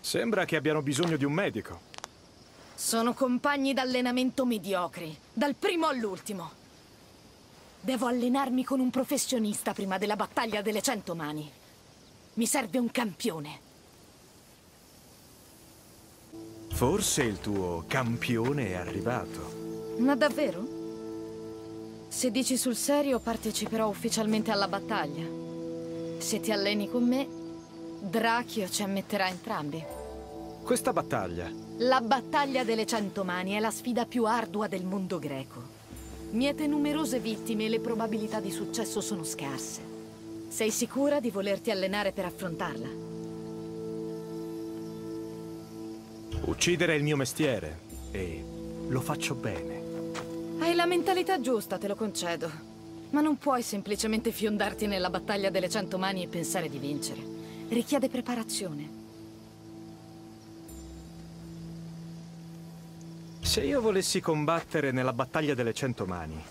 Sembra che abbiano bisogno di un medico. Sono compagni d'allenamento mediocri, dal primo all'ultimo. Devo allenarmi con un professionista prima della battaglia delle cento mani. Mi serve un campione. Forse il tuo campione è arrivato. Ma davvero? Se dici sul serio, parteciperò ufficialmente alla battaglia. Se ti alleni con me, Drachio ci ammetterà entrambi. Questa battaglia. La battaglia delle cento mani è la sfida più ardua del mondo greco. Miete numerose vittime e le probabilità di successo sono scarse. Sei sicura di volerti allenare per affrontarla? Uccidere è il mio mestiere e lo faccio bene. Hai la mentalità giusta, te lo concedo. Ma non puoi semplicemente fiondarti nella battaglia delle cento mani e pensare di vincere. Richiede preparazione. Se io volessi combattere nella battaglia delle cento mani,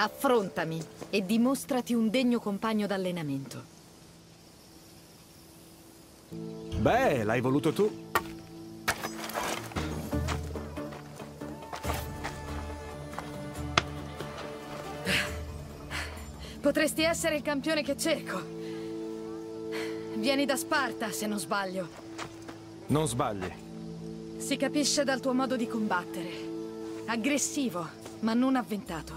Affrontami e dimostrati un degno compagno d'allenamento. beh, l'hai voluto tu. Potresti essere il campione che cerco. Vieni da Sparta, se non sbaglio. Non sbagli. Si capisce dal tuo modo di combattere. Aggressivo, ma non avventato.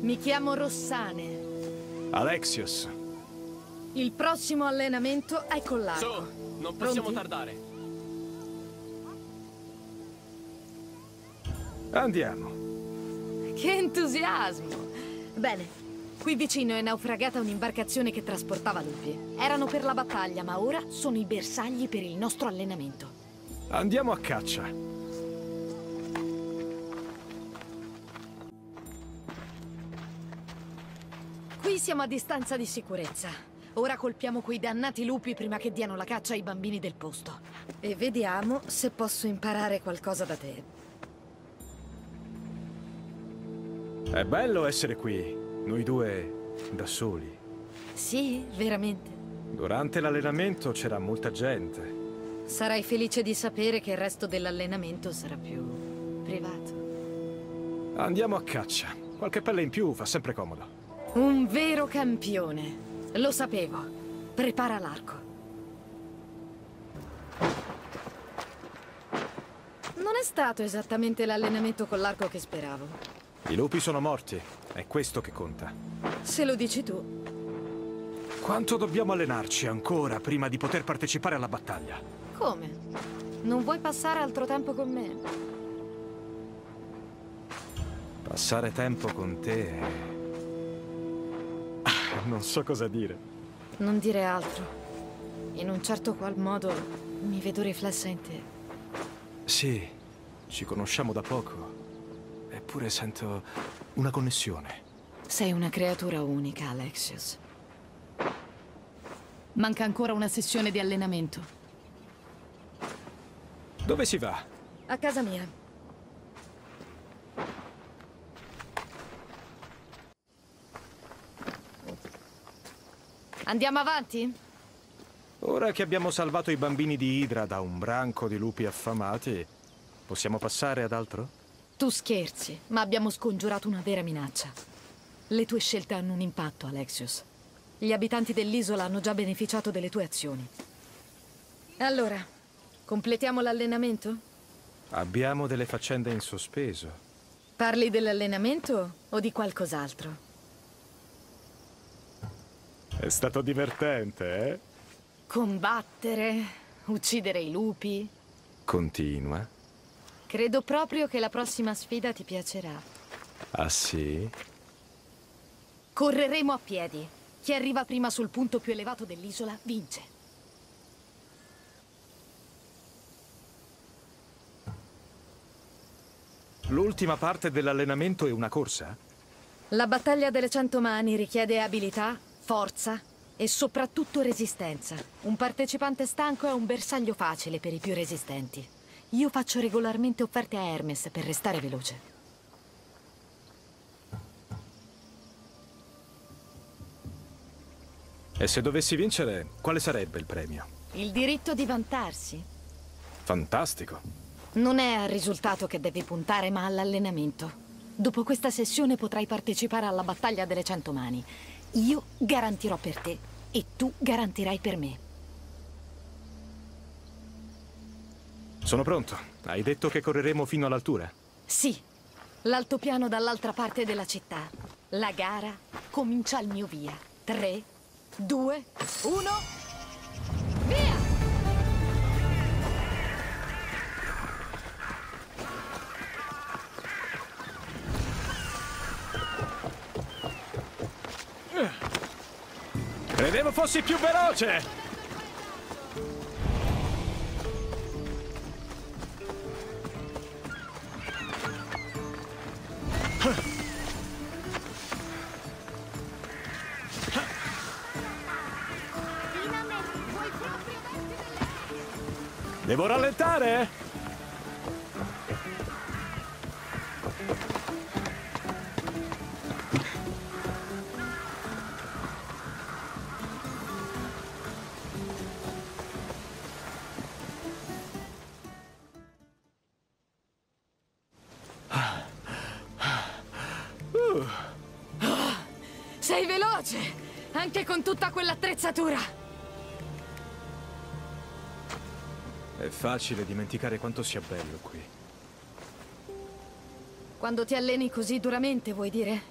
Mi chiamo Rossane. Alexios, Il prossimo allenamento è con l'arco. Su, non possiamo Pronti? tardare. andiamo. Che entusiasmo! Bene, qui vicino è naufragata un'imbarcazione che trasportava lupi. Erano per la battaglia, ma ora sono i bersagli per il nostro allenamento. Andiamo a caccia. Qui siamo a distanza di sicurezza. Ora colpiamo quei dannati lupi prima che diano la caccia ai bambini del posto. E vediamo se posso imparare qualcosa da te. È bello essere qui, noi due da soli. Sì, veramente. Durante l'allenamento c'era molta gente. Sarai felice di sapere che il resto dell'allenamento sarà più privato. Andiamo a caccia. Qualche pelle in più fa sempre comodo. Un vero campione. Lo sapevo. Prepara l'arco. Non è stato esattamente l'allenamento con l'arco che speravo. I lupi sono morti, è questo che conta. Se lo dici tu. Quanto dobbiamo allenarci ancora prima di poter partecipare alla battaglia? Come? Non vuoi passare altro tempo con me? Passare tempo con te. Ah, Non so cosa dire. Non dire altro. In un certo qual modo mi vedo riflessa in te. Sì, ci conosciamo da poco. Eppure sento una connessione. Sei una creatura unica, Alexios. Manca ancora una sessione di allenamento. Dove si va? A casa mia. Andiamo avanti? Ora che abbiamo salvato i bambini di Idra da un branco di lupi affamati, possiamo passare ad altro? Tu scherzi, ma abbiamo scongiurato una vera minaccia. Le tue scelte hanno un impatto, Alexios. Gli abitanti dell'isola hanno già beneficiato delle tue azioni. Allora, completiamo l'allenamento? Abbiamo delle faccende in sospeso. Parli dell'allenamento o di qualcos'altro? È stato divertente, eh? Combattere, uccidere i lupi. Continua. Credo proprio che la prossima sfida ti piacerà. Ah sì? Correremo a piedi. Chi arriva prima sul punto più elevato dell'isola vince. L'ultima parte dell'allenamento è una corsa? La battaglia delle cento mani richiede abilità, forza e soprattutto resistenza. Un partecipante stanco è un bersaglio facile per i più resistenti. Io faccio regolarmente offerte a Hermes per restare veloce. E se dovessi vincere, quale sarebbe il premio? Il diritto di vantarsi. Fantastico. Non è al risultato che devi puntare, ma all'allenamento. Dopo questa sessione potrai partecipare alla battaglia delle cento mani. Io garantirò per te e tu garantirai per me. Sono pronto. Hai detto che correremo fino all'altura? Sì, l'altopiano dall'altra parte della città. La gara comincia al mio via. Tre, due, uno, via! Credevo fossi più veloce! Devo rallentare? Sei veloce! Anche con tutta quell'attrezzatura! È facile dimenticare quanto sia bello qui. Quando ti alleni così duramente, vuoi dire?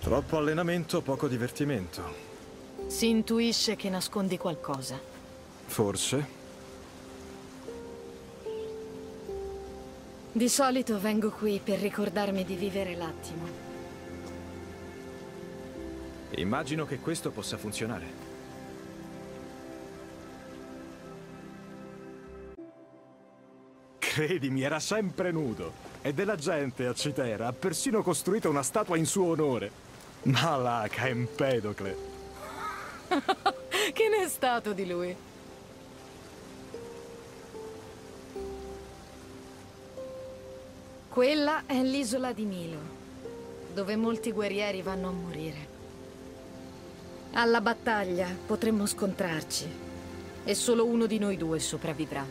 Troppo allenamento, poco divertimento. Si intuisce che nascondi qualcosa. Forse. Di solito vengo qui per ricordarmi di vivere l'attimo. Immagino che questo possa funzionare. Credimi, era sempre nudo. E della gente a Citera ha persino costruito una statua in suo onore. Malaca, Empedocle. che ne è stato di lui? Quella è l'isola di Milo, dove molti guerrieri vanno a morire. Alla battaglia potremmo scontrarci e solo uno di noi due sopravvivrà.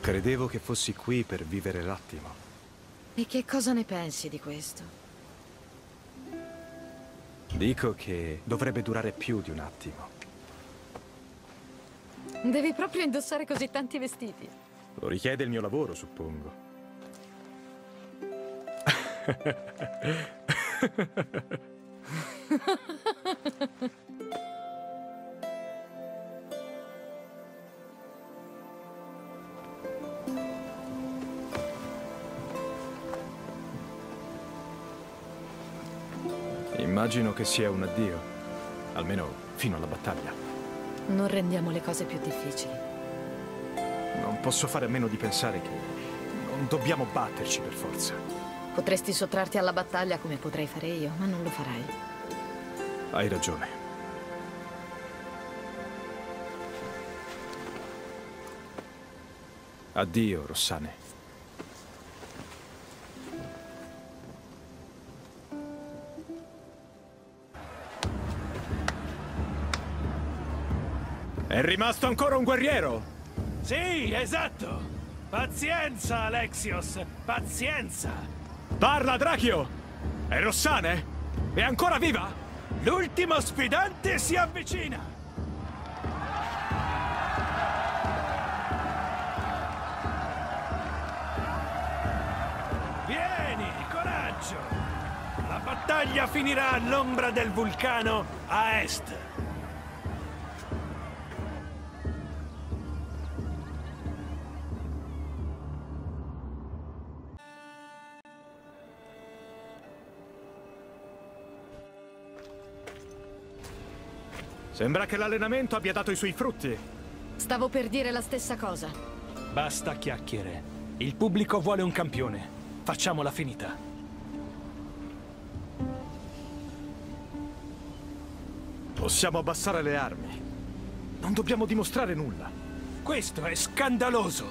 Credevo che fossi qui per vivere l'attimo. E che cosa ne pensi di questo? Dico che dovrebbe durare più di un attimo. Devi proprio indossare così tanti vestiti. Lo richiede il mio lavoro, suppongo. Immagino che sia un addio, almeno fino alla battaglia. Non rendiamo le cose più difficili. Non posso fare a meno di pensare che non dobbiamo batterci per forza. Potresti sottrarti alla battaglia come potrei fare io, ma non lo farai. Hai ragione. Addio, Rossane. È rimasto ancora un guerriero? Sì, esatto. Pazienza, Alexios, pazienza. Parla, Drachio! È Rossane? È ancora viva? L'ultimo sfidante si avvicina. Vieni, coraggio. La battaglia finirà all'ombra del vulcano a est. Sembra che l'allenamento abbia dato i suoi frutti. Stavo per dire la stessa cosa. Basta chiacchiere. Il pubblico vuole un campione. Facciamola finita. Possiamo abbassare le armi. Non dobbiamo dimostrare nulla. Questo è scandaloso!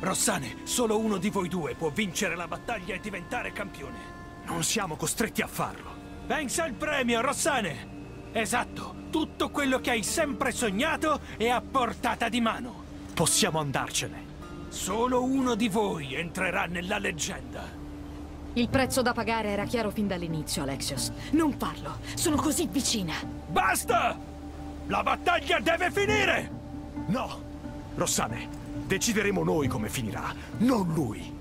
Rossane, solo uno di voi due può vincere la battaglia e diventare campione. Non siamo costretti a farlo. Pensa al premio, Rossane! Esatto, tutto quello che hai sempre sognato è a portata di mano. Possiamo andarcene. Solo uno di voi entrerà nella leggenda. Il prezzo da pagare era chiaro fin dall'inizio, Alexios. Non farlo. Sono così vicina. Basta! La battaglia deve finire! No! Rossane, decideremo noi come finirà, non lui.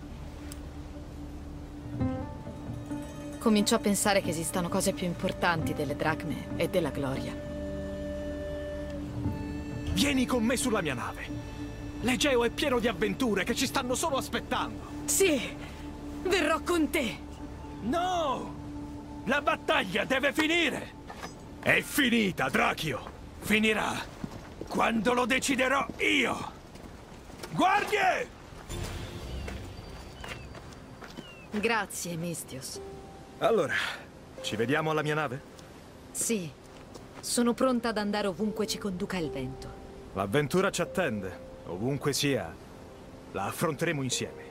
Comincio a pensare che esistano cose più importanti delle dracme e della gloria. Vieni con me sulla mia nave. L'Egeo è pieno di avventure che ci stanno solo aspettando. Sì! Verrò con te! No! La battaglia deve finire! È finita, Drachio! Finirà quando lo deciderò io! Guardie! Grazie, Mistios. Allora, ci vediamo alla mia nave? Sì, sono pronta ad andare ovunque ci conduca il vento. L'avventura ci attende, ovunque sia. La affronteremo insieme.